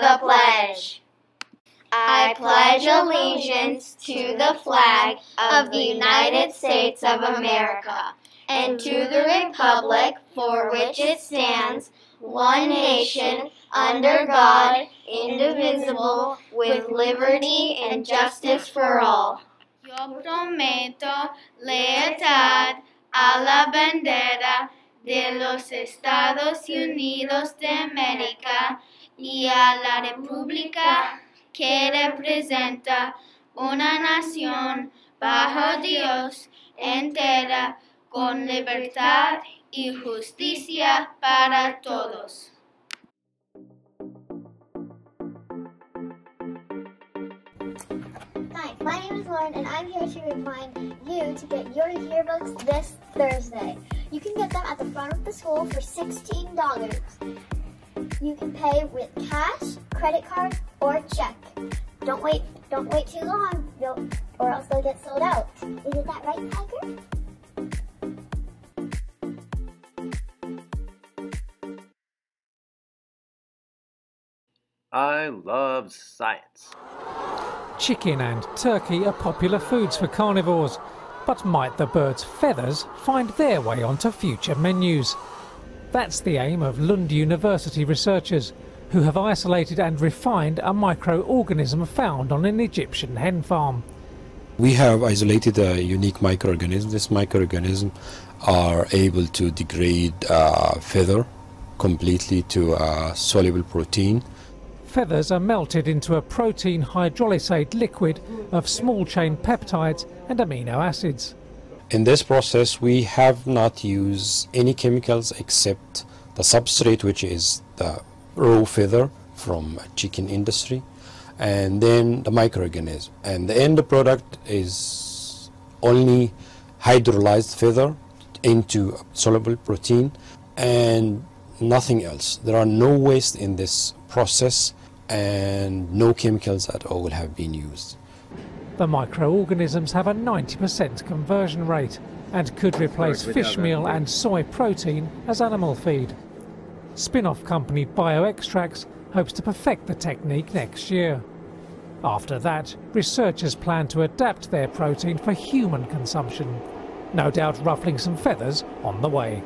the pledge. I pledge allegiance to the flag of the United States of America and to the republic for which it stands, one nation, under God, indivisible, with liberty and justice for all. Yo prometo lealtad a la bandera de los Estados Unidos de América y a la República que representa una nación bajo Dios entera con libertad y justicia para todos. Hi, my name is Lauren and I'm here to remind you to get your yearbooks this Thursday. You can get them at the front of the school for $16. You can pay with cash, credit card, or check. Don't wait, don't wait too long, you'll, or else they'll get sold out. Isn't that right, Tiger? I love science. Chicken and turkey are popular foods for carnivores, but might the bird's feathers find their way onto future menus? That's the aim of Lund University researchers, who have isolated and refined a microorganism found on an Egyptian hen farm. We have isolated a unique microorganism. This microorganism are able to degrade uh, feather completely to a soluble protein. Feathers are melted into a protein hydrolysate liquid of small chain peptides and amino acids. In this process, we have not used any chemicals except the substrate, which is the raw feather from chicken industry, and then the microorganism. And the end product is only hydrolyzed feather into soluble protein and nothing else. There are no waste in this process and no chemicals at all have been used. The microorganisms have a 90% conversion rate and could replace fish meal and soy protein as animal feed. Spin-off company Bioextrax hopes to perfect the technique next year. After that, researchers plan to adapt their protein for human consumption. No doubt ruffling some feathers on the way.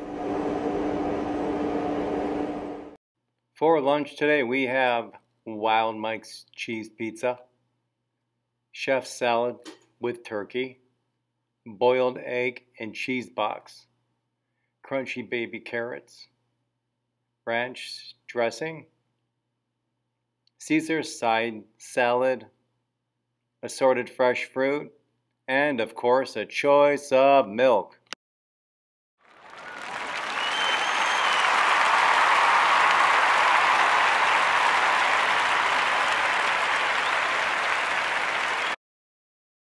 For lunch today, we have Wild Mike's cheese pizza, chef salad with turkey, boiled egg and cheese box, crunchy baby carrots, ranch dressing, Caesar side salad, assorted fresh fruit, and of course a choice of milk.